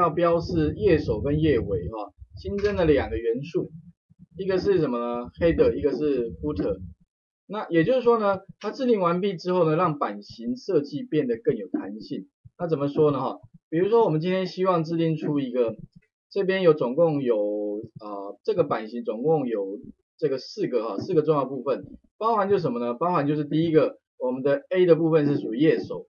要标示页首跟页尾哈，新增了两个元素，一个是什么呢？header，一个是 footer。那也就是说呢，它制定完毕之后呢，让版型设计变得更有弹性。那怎么说呢？哈，比如说我们今天希望制定出一个，这边有总共有啊，这个版型总共有这个四个哈，四个重要部分，包含就什么呢？包含就是第一个，我们的 A 的部分是属于页首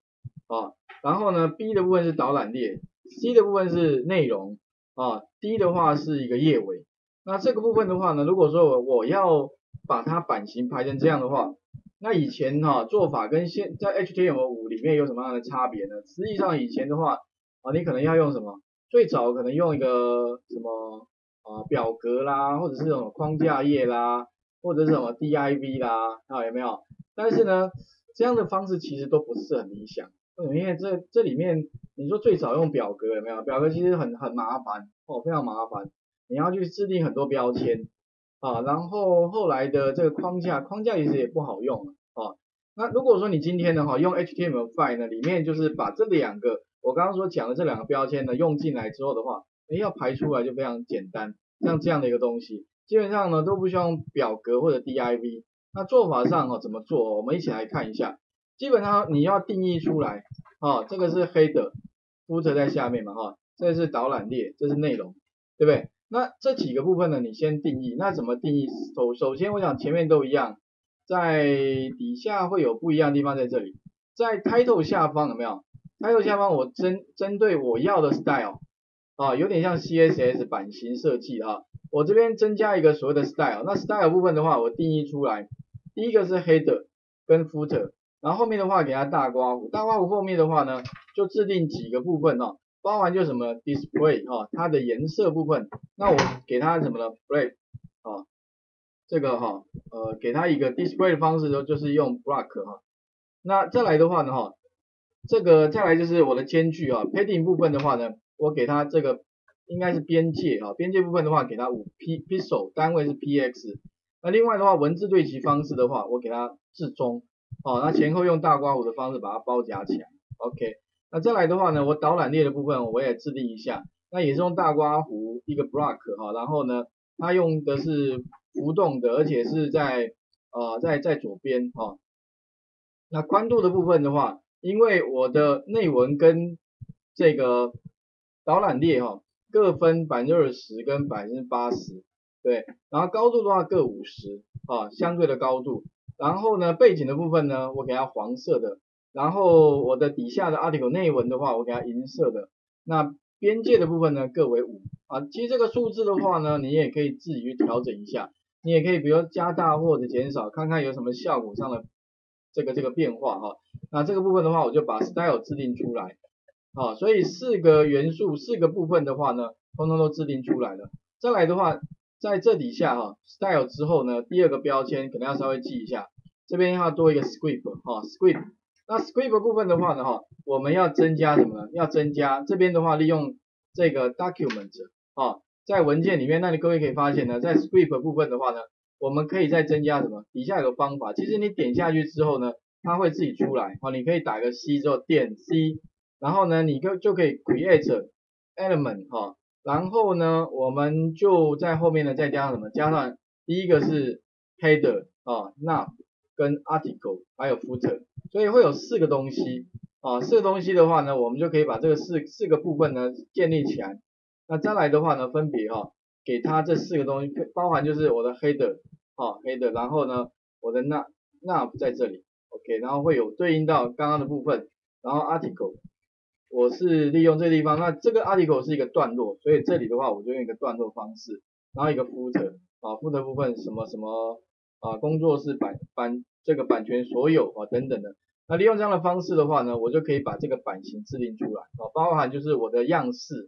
啊，然后呢 B 的部分是导览列，C 的部分是内容啊，D 的话是一个页尾。那这个部分的话呢，如果说我我要把它版型排成这样的话，那以前哈做法跟现在 HTML5 里面有什么样的差别呢？实际上以前的话啊，你可能要用什么？最早可能用一个什么啊表格啦，或者是什么框架页啦，或者是什么 div 啦啊有没有？但是呢，这样的方式其实都不是很理想，因为这这里面你说最早用表格有没有？表格其实很很麻烦哦，非常麻烦，你要去制定很多标签。啊，然后后来的这个框架，框架其实也不好用啊。那如果说你今天的话用 HTML5 呢，里面就是把这两个我刚刚所讲的这两个标签呢用进来之后的话，哎，要排出来就非常简单。像这样的一个东西，基本上呢都不需要用表格或者 div。那做法上哈怎么做？我们一起来看一下。基本上你要定义出来啊，这个是黑的，footer 在下面嘛哈，这是导览列，这是内容，对不对？那这几个部分呢，你先定义。那怎么定义？首首先，我想前面都一样，在底下会有不一样的地方，在这里，在 title 下方有没有？title 下方我针针对我要的 style 啊，有点像 CSS 版型设计啊，我这边增加一个所谓的 style。那 style 部分的话，我定义出来，第一个是 header 跟 footer，然后后面的话给它大刮弧，大刮弧后面的话呢，就制定几个部分哦。包含就什么 display 哈，它的颜色部分，那我给它什么呢？black 啊，这个哈，呃，给它一个 display 的方式呢，就是用 black 哈。那再来的话呢哈，这个再来就是我的间距啊，padding 部分的话呢，我给它这个应该是边界啊，边界部分的话给它五 p pixel，单位是 px。那另外的话，文字对齐方式的话，我给它至中，好，那前后用大刮胡的方式把它包夹起来，OK。那再来的话呢，我导览列的部分我也制定一下，那也是用大刮胡一个 block 哈，然后呢，它用的是浮动的，而且是在呃在在左边哈。那宽度的部分的话，因为我的内文跟这个导览列哈各分百分之二十跟百分之八十，对，然后高度的话各五十啊，相对的高度，然后呢背景的部分呢，我给它黄色的。然后我的底下的 article 内文的话，我给它银色的。那边界的部分呢，各为五啊。其实这个数字的话呢，你也可以自己去调整一下。你也可以比如加大或者减少，看看有什么效果上的这个这个变化哈。那这个部分的话，我就把 style 制定出来啊。所以四个元素，四个部分的话呢，通通都制定出来了。再来的话，在这底下哈，style 之后呢，第二个标签可能要稍微记一下，这边要多一个 script 哈，script。那 script 部分的话呢，哈，我们要增加什么呢？要增加这边的话，利用这个 document 啊，在文件里面，那你各位可以发现呢，在 script 部分的话呢，我们可以再增加什么？底下有个方法，其实你点下去之后呢，它会自己出来，好，你可以打个 C 之后点 C，然后呢，你就就可以 create element 哈，然后呢，我们就在后面呢再加上什么？加上第一个是 header 啊，那跟 article 还有 footer。所以会有四个东西啊，四个东西的话呢，我们就可以把这个四四个部分呢建立起来。那再来的话呢，分别哈给它这四个东西，包含就是我的 header 啊 header，然后呢我的 nav nav 在这里，OK，然后会有对应到刚刚的部分，然后 article 我是利用这地方，那这个 article 是一个段落，所以这里的话我就用一个段落方式，然后一个 footer 啊 footer 部分什么什么啊工作室版版。这个版权所有啊等等的，那利用这样的方式的话呢，我就可以把这个版型制定出来啊，包含就是我的样式，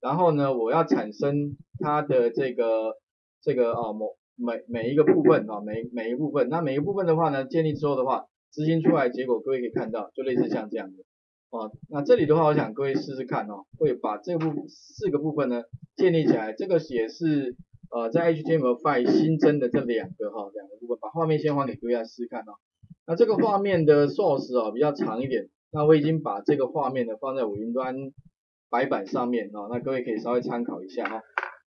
然后呢，我要产生它的这个这个啊某每每一个部分啊每每一部分，那每一部分的话呢，建立之后的话，执行出来结果各位可以看到，就类似像这样的哦，那这里的话，我想各位试试看哦，会把这部四个部分呢建立起来，这个也是。呃，在 HTML5 新增的这两个哈，两个部分，把画面先还给各位试试看哦。那这个画面的 source 啊比较长一点，那我已经把这个画面呢放在我云端白板上面啊，那各位可以稍微参考一下哈。